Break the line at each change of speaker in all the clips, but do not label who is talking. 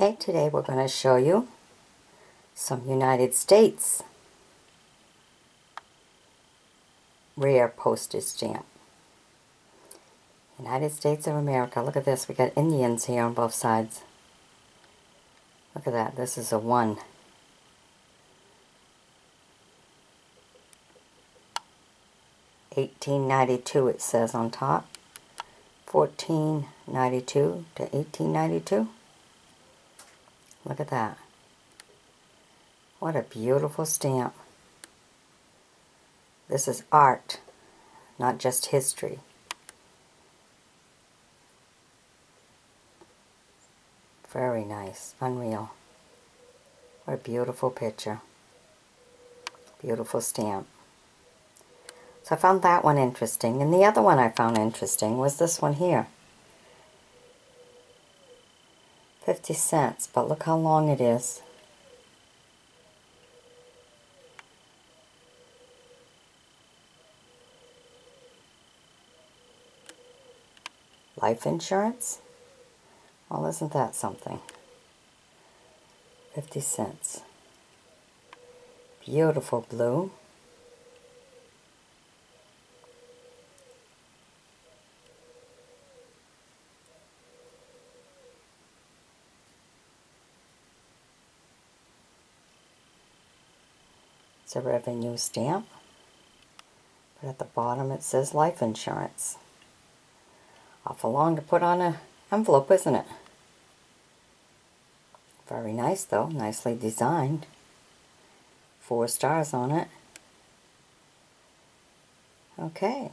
Okay, today we're going to show you some United States rare postage stamp. United States of America. Look at this. We got Indians here on both sides. Look at that. This is a one. Eighteen ninety two it says on top. Fourteen ninety two to eighteen ninety two. Look at that. What a beautiful stamp. This is art, not just history. Very nice. Unreal. What a beautiful picture. Beautiful stamp. So I found that one interesting. And the other one I found interesting was this one here. 50 cents, but look how long it is. Life insurance? Well, isn't that something? 50 cents. Beautiful blue. A revenue stamp. But at the bottom it says life insurance. Awful long to put on an envelope, isn't it? Very nice though, nicely designed. Four stars on it. Okay,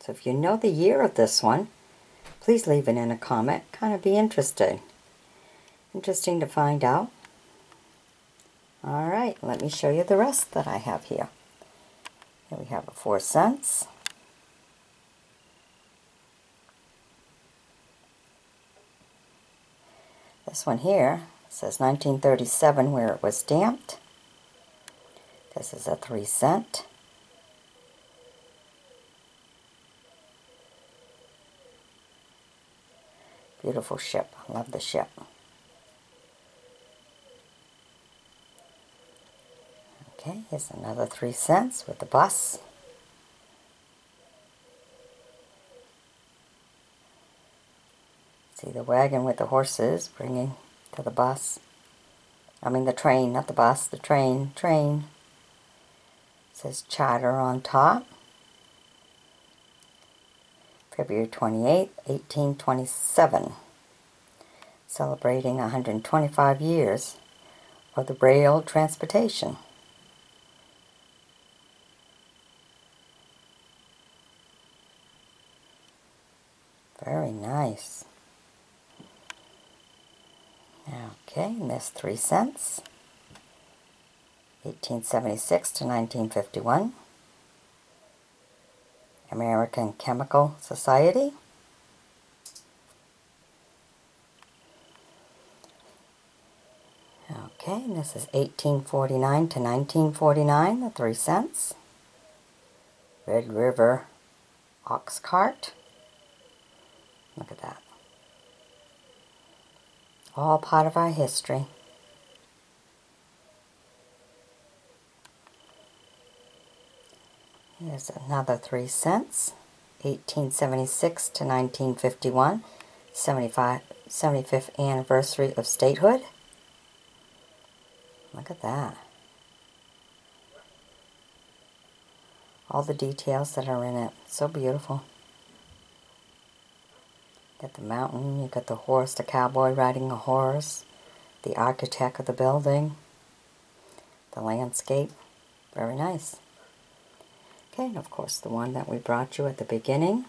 so if you know the year of this one, please leave it in a comment. Kind of be interested. Interesting to find out. Alright, let me show you the rest that I have here. Here we have a 4 cents. This one here says 1937 where it was stamped. This is a 3 cent. Beautiful ship. Love the ship. Okay, here's another three cents with the bus. See the wagon with the horses bringing to the bus. I mean the train, not the bus, the train, train. It says Chatter on top. February 28, 1827. Celebrating 125 years of the rail transportation. Very nice. Okay, and that's three cents. 1876 to 1951. American Chemical Society. Okay, and this is 1849 to 1949, the three cents. Red River Ox Cart. Look at that. All part of our history. Here's another three cents. 1876 to 1951. 75, 75th anniversary of statehood. Look at that. All the details that are in it. So beautiful. Got the mountain, you got the horse, the cowboy riding a horse, the architect of the building, the landscape. Very nice. Okay, and of course the one that we brought you at the beginning.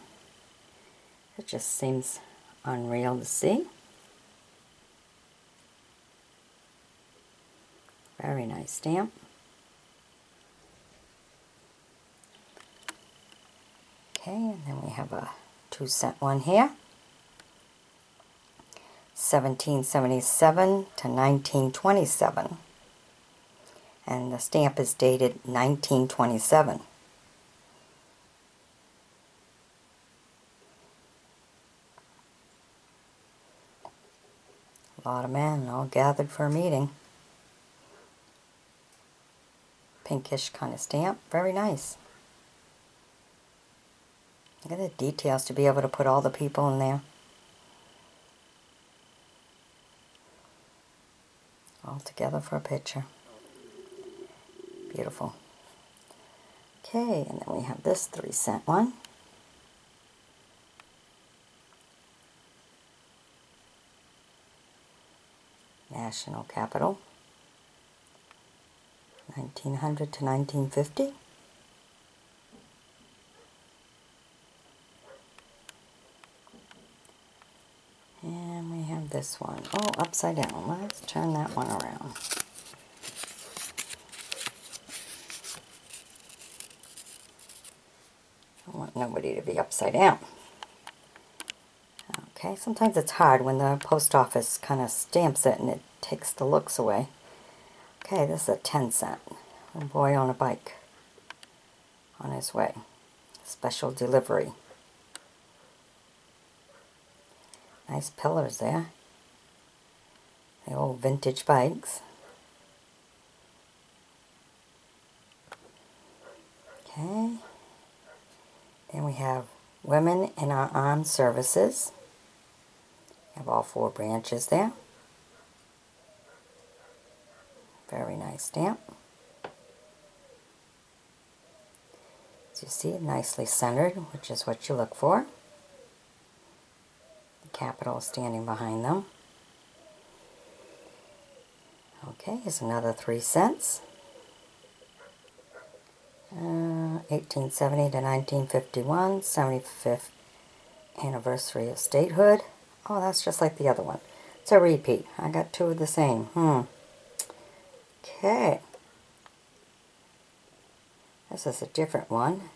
It just seems unreal to see. Very nice stamp. Okay, and then we have a two cent one here. 1777 to 1927. And the stamp is dated 1927. A lot of men all gathered for a meeting. Pinkish kind of stamp. Very nice. Look at the details to be able to put all the people in there. All together for a picture. Beautiful. Okay, and then we have this three cent one. National Capital. 1900 to 1950. And we have this one. Oh, upside down. Let's turn that one around. I want nobody to be upside down. Okay, sometimes it's hard when the post office kind of stamps it and it takes the looks away. Okay, this is a 10 cent. A boy on a bike on his way. Special delivery. Nice pillars there. The old vintage bikes. Okay. Then we have Women in our Armed Services. We have all four branches there. Very nice stamp. As you see, nicely centered, which is what you look for. The capital standing behind them. Okay, here's another three cents. Uh, 1870 to 1951, 75th anniversary of statehood. Oh, that's just like the other one. It's a repeat. I got two of the same. Hmm. Okay. This is a different one.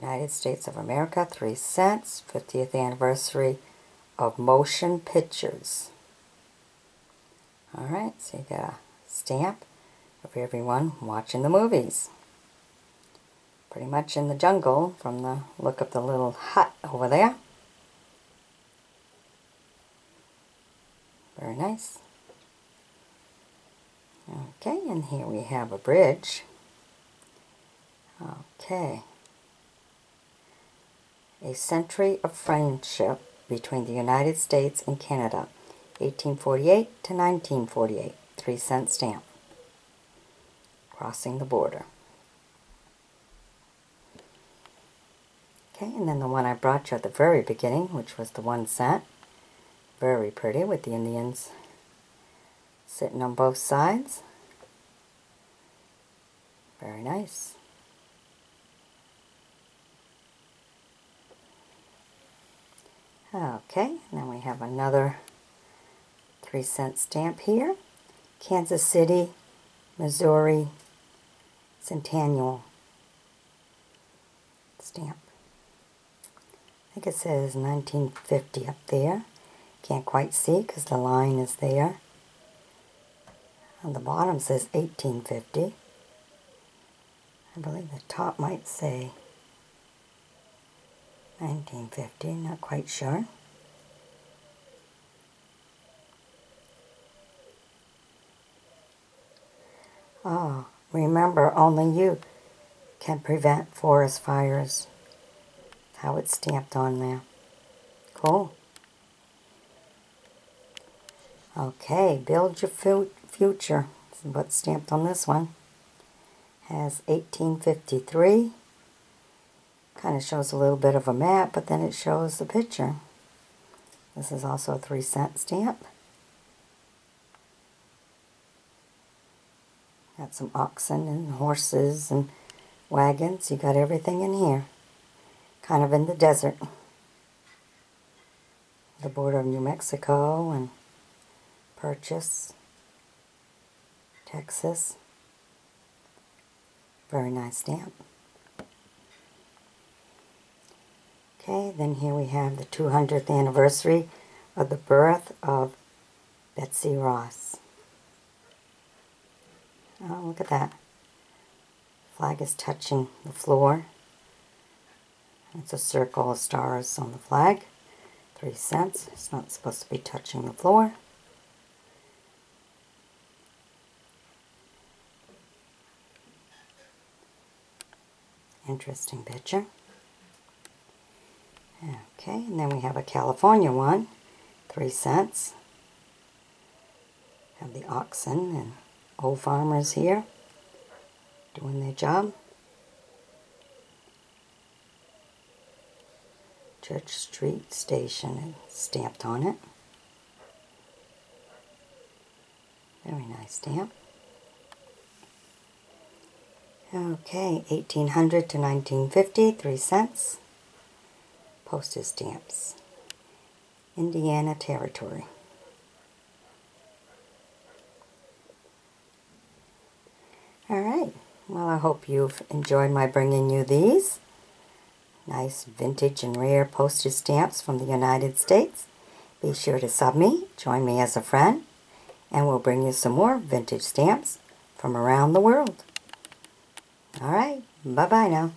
United States of America, 3 cents, 50th anniversary of motion pictures. Alright, so you got a stamp of everyone watching the movies. Pretty much in the jungle from the look of the little hut over there. Very nice. Okay, and here we have a bridge. Okay. A Century of Friendship between the United States and Canada, 1848 to 1948, 3 cent stamp. Crossing the border. Okay, and then the one I brought you at the very beginning, which was the 1 cent. Very pretty with the Indians sitting on both sides. Very nice. Okay, and then we have another three cent stamp here. Kansas City, Missouri Centennial stamp. I think it says 1950 up there. Can't quite see because the line is there. On the bottom says 1850. I believe the top might say 1950, not quite sure. Oh, remember, only you can prevent forest fires. How it's stamped on there. Cool. Okay, build your fu future. what's stamped on this one. Has 1853. Kind of shows a little bit of a map, but then it shows the picture. This is also a three cent stamp. Got some oxen and horses and wagons. You got everything in here. Kind of in the desert. The border of New Mexico and Purchase, Texas. Very nice stamp. Okay, then here we have the 200th anniversary of the birth of Betsy Ross. Oh, look at that. Flag is touching the floor. It's a circle of stars on the flag. Three cents. It's not supposed to be touching the floor. Interesting picture. Okay, and then we have a California one. Three cents. Have the oxen and old farmers here doing their job. Church Street Station stamped on it. Very nice stamp. Okay, 1800 to 1950, 3 cents. Postage stamps. Indiana Territory. Alright, well I hope you've enjoyed my bringing you these. Nice vintage and rare postage stamps from the United States. Be sure to sub me, join me as a friend, and we'll bring you some more vintage stamps from around the world. Alright, bye-bye now.